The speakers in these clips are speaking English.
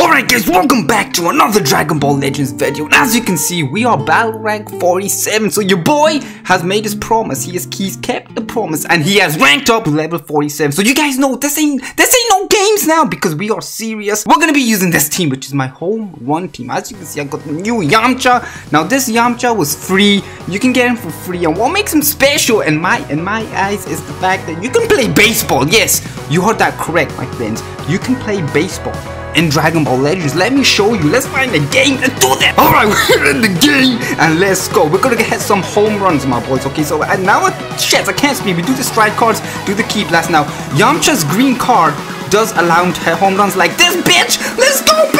Alright guys, welcome back to another Dragon Ball Legends video. And as you can see, we are battle rank 47. So your boy has made his promise. He has he's kept the promise and he has ranked up level 47. So you guys know this ain't this ain't no games now because we are serious. We're gonna be using this team, which is my home one team. As you can see, I got the new Yamcha. Now this Yamcha was free. You can get him for free. And what makes him special in my in my eyes is the fact that you can play baseball. Yes, you heard that correct, my friends. You can play baseball in Dragon Ball Legends. Let me show you. Let's find the game and do that. All right, we're in the game and let's go. We're gonna get some home runs, my boys. Okay, so and now, shit, I can't speak. We do the strike cards, do the ki blast. Now, Yamcha's green card does allow him to hit home runs like this, bitch. Let's go, bitch.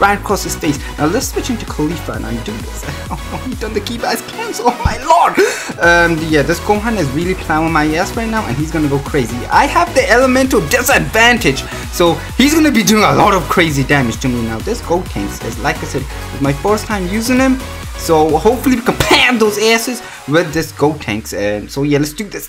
Right across his face. Now let's switch into Khalifa and undo this. Oh he done the ki blast cancel. Oh my lord. Um, yeah, this Gohan is really plowing my ass right now, and he's gonna go crazy. I have the elemental disadvantage, so he's gonna be doing a lot of crazy damage to me now. This Gotenks is, like I said, it's my first time using him. So hopefully we can pam those asses with this Gotenks. And so yeah, let's do this.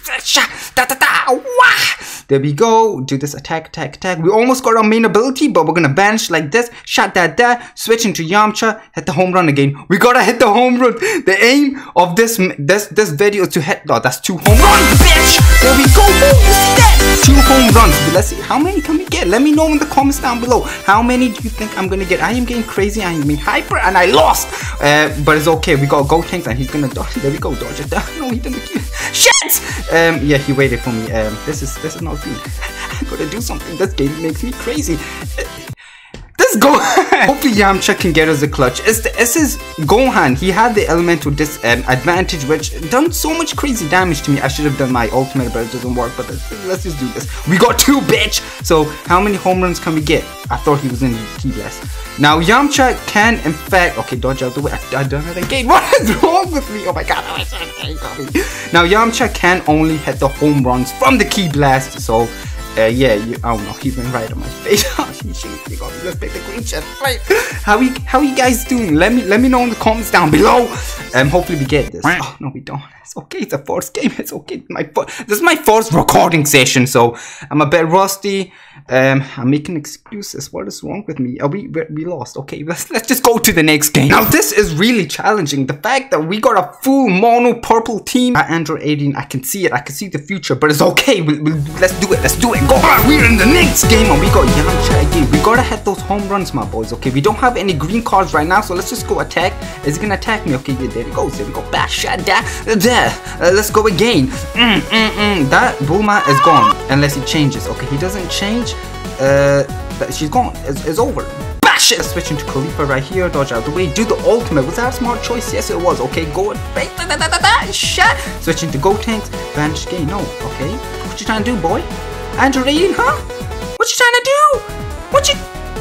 Da, da, da, wah. There we go. Do this attack, attack, attack. We almost got our main ability, but we're gonna banish like this. Shot that, that. Switch into Yamcha. Hit the home run again. We gotta hit the home run. The aim of this this this video is to hit. Oh, that's two home runs, bitch. There we go. Two home runs. Let's see how many can we get. Let me know in the comments down below. How many do you think I'm gonna get? I am getting crazy. I am being hyper, and I lost. Uh, but it's okay. We got Gotenks, and he's gonna dodge. There we go. Dodge it down. No, he didn't. Shit. Um, yeah, he waited for me. Um, this is this is not good. I gotta do something. This game makes me crazy. This Gohan, hopefully Yamcha can get us a clutch. It's the, this is Gohan. He had the elemental disadvantage, um, which done so much crazy damage to me. I should have done my ultimate, but it doesn't work. But let's, let's just do this. We got two, bitch. So how many home runs can we get? I thought he was in the Ki Blast. Now Yamcha can, in fact, okay, dodge out the way. I, I done it again. What is wrong with me? Oh my god! Now Yamcha can only hit the home runs from the Key Blast. So. Uh, yeah, you, oh no, he went right on my face. Let's pick the green chest. Right. How we how you guys doing? Let me let me know in the comments down below. Um, hopefully we get this. Oh no, we don't. It's okay. It's a first game. It's okay. My this is my first recording session, so I'm a bit rusty. Um, I'm making excuses. What is wrong with me? Are we we lost? Okay, let's let's just go to the next game. Now this is really challenging. The fact that we got a full mono purple team at Android 18, I can see it. I can see the future, but it's okay. We'll, we'll let's do it. Let's do it. Go on. We're in the next game, and we got Yamcha again. We gotta hit those home runs, my boys. Okay, we don't have any green cards right now, so let's just go attack. Is he gonna attack me? Okay, yeah, there he goes. There we go. Bash shot that. There. Uh, let's go again. Mm, mm, mm. That Bulma is gone unless he changes. Okay, he doesn't change. Uh, she's gone. It's, it's over. Bash it. Switching to Khalifa right here. Dodge out the way. Do the ultimate. Was that a smart choice? Yes, it was. Okay, go. Shot. Switching to Gotenks. Vanish game. No. Okay. What you trying to do, boy? Android huh? What you trying to do? What you?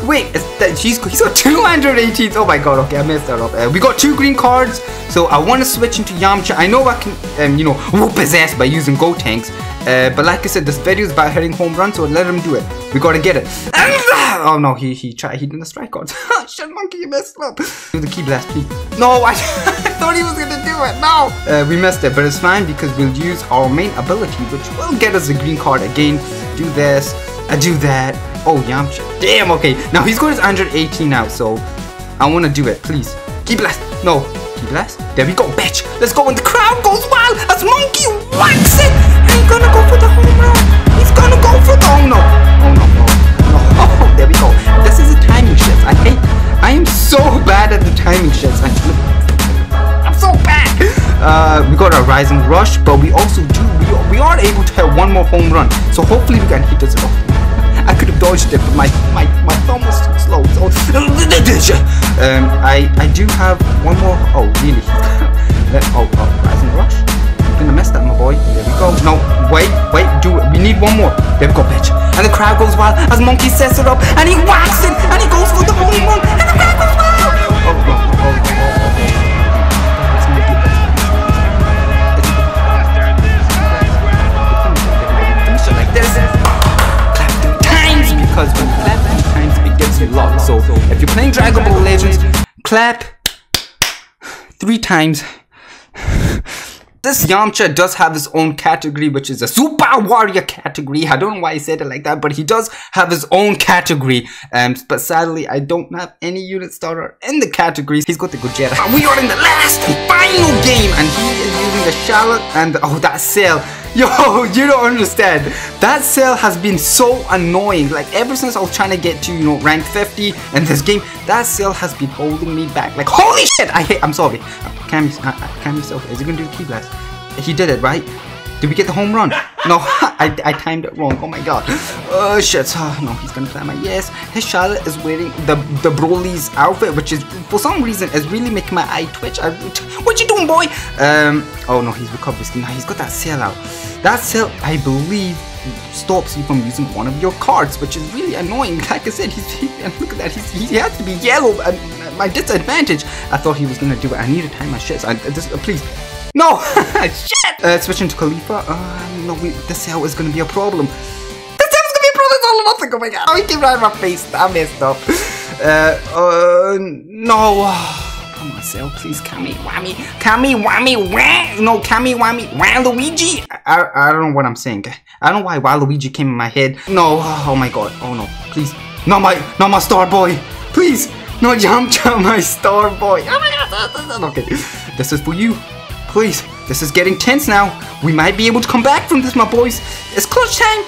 Wait, that, she's he's got 218. Oh my god, okay, I messed that up. Uh, we got two green cards, so I want to switch into Yamcha. I know I can, um, you know, whoop his ass by using Gotenks. Uh, but like I said, this video is about hitting home runs, so let him do it. We gotta get it. Oh no, he he tried. He didn't strike cards. Shit, monkey, you messed up. Do the ki blast, please. No, I, I thought he was gonna do it. No. Uh, we missed it, but it's fine because we'll use our main ability, which will get us a green card again. Do this. I do that. Oh, Yamcha. Damn, okay. Now he's got his 118 now, so I want to do it. Please. Ki blast. No. Blast. There we go, bitch. Let's go. And the crowd goes wild as Monkey whacks it. He's gonna go for the home run. He's gonna go for the. Oh, no. Oh, no, no. No. Oh, there we go. This is a timing shift. I hate. I am so bad at the timing shifts. I, I'm so bad. Uh, we got a rising rush, but we also do. We, we are able to have one more home run. So hopefully we can hit this. Oh. I could have dodged it, but my my, my thumb was slow. Um, I I do have one more. Oh, really? Let, oh, oh, rising rush. I'm gonna mess that, my boy. There we go. No, wait, wait, do it. We need one more. There we go, bitch. And the crowd goes wild as Monkey sets it up, and he whacks it, and he goes for the home run, So if you're playing Dragon Ball Legends, clap three times. this Yamcha does have his own category, which is a Super Warrior category. I don't know why I said it like that, but he does have his own category. Um, but sadly, I don't have any unit starter in the categories. He's got the Gogeta. We are in the last final game, and he is using the Shallot and oh, that Cell. Yo, you don't understand. That Cell has been so annoying. Like ever since I was trying to get to, you know, rank 50 in this game, that Cell has been holding me back. Like, holy shit! I hate, I'm sorry. Cam, uh, Cam yourself, is he gonna do the ki blast? He did it, right? Did we get the home run? No, I, I timed it wrong. Oh my god. Oh shit. No, he's gonna play my yes. His Shallot is wearing the the Broly's outfit, which is for some reason is really making my eye twitch. I, what you doing, boy? Um. Oh no, he's recovered. Now he's got that Cell out. That Cell, I believe, stops you from using one of your cards, which is really annoying. Like I said, he's he, look at that. He's, he has to be yellow. And my disadvantage. I thought he was gonna do it. I need to time my shit. I, this, uh, please. No! Shit! Uh, switching to Khalifa. Uh, no, we, this Cell is gonna be a problem. This Cell is gonna be a problem. It's all or nothing. Oh my god. Oh, he came right in my face. I messed up. Uh, uh, no. Come on, Cell, please, Kami, Whammy, Kami, Whammy, Wah! No, Kami, Whammy, Waluigi! I, I don't know what I'm saying. I don't know why Waluigi came in my head. No, oh my god, oh no, please. Not my, not my star boy! Please! No, Yamcha, my star boy! Oh my god, okay. This is for you. Please, this is getting tense now. We might be able to come back from this, my boys. It's clutch time.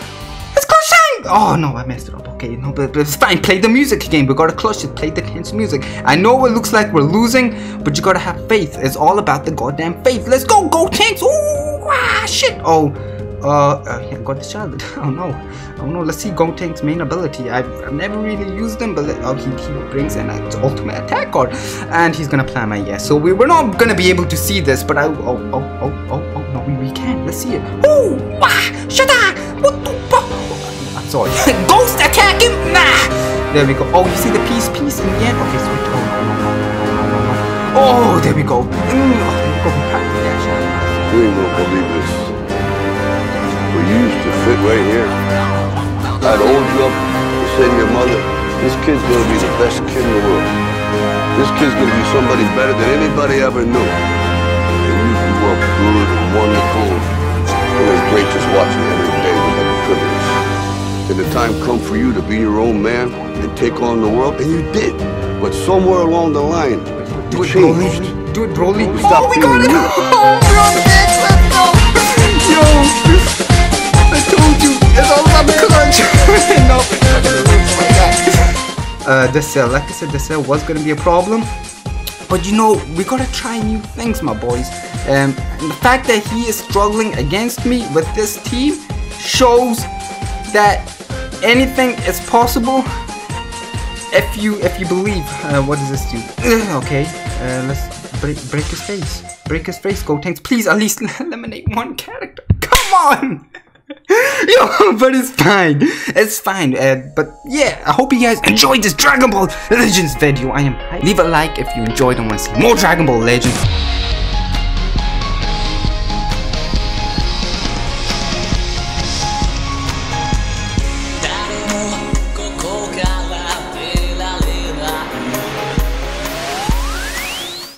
It's clutch time. Oh no, I messed it up. Okay, no, but, but it's fine. Play the music again. We gotta clutch it. Play the tense music. I know it looks like we're losing, but you gotta have faith. It's all about the goddamn faith. Let's go, Gotenks. Ooh, ah, shit. Oh, uh, uh got the shot. Oh no. Oh no, let's see Gotenks' main ability. I've, I've never really used them, but oh, he, he brings in an ultimate attack card. And he's gonna plan my yes. So we, we're not gonna be able to see this, but I, oh, oh, oh, oh, oh, no, we, we can. Let's see it. Oh, wah, shut up. What the fuck? I'm sorry. Ghost attack him? Nah. There we go. Oh, you see the piece, piece in the end? Okay, switch. Oh, no, no, no, no, no, no, no. Oh, there we go. Mm, oh, there we go. Ain't gonna believe this. Used to fit right here. I'd hold you up and say to your mother, this kid's gonna be the best kid in the world. This kid's gonna be somebody better than anybody ever knew. And you grew up good and wonderful. It was great just watching every day with that privilege. And the time come for you to be your own man and take on the world, and you did. But somewhere along the line, Do you it, changed. Do it, Broly. Stop oh, we got it. being you. Oh, we're on the bench. Let's go. Yo, Uh, the Cell, like I said, the Cell was gonna be a problem. But you know, we gotta try new things, my boys. Um, and the fact that he is struggling against me with this team shows that anything is possible if you if you believe. Uh, what does this do? Okay, uh, let's break break his face. Break his face, Gotenks. Please at least eliminate one character. Come on. Yo, but it's fine. It's fine. Uh, but yeah, I hope you guys enjoyed this Dragon Ball Legends video. I am. Leave a like if you enjoyed and want to see more Dragon Ball Legends.